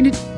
in het